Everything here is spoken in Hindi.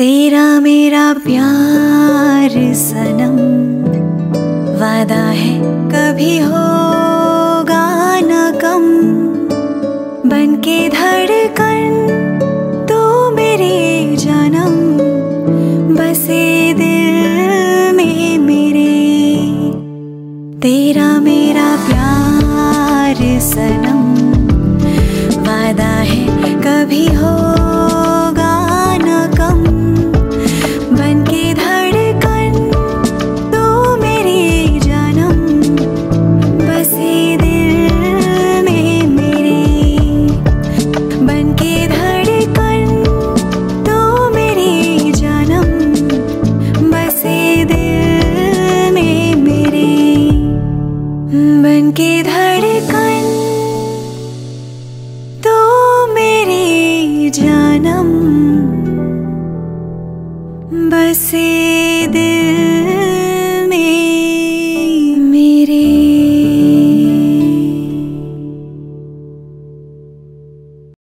तेरा मेरा प्यार सनम। वादा है, कभी होगा न कम। बन के धड़कन तो मेरे जन्म। बसे दिल में मेरे। तेरा मेरा प्यार के धड़कन तो मेरी जानम। बसे दिल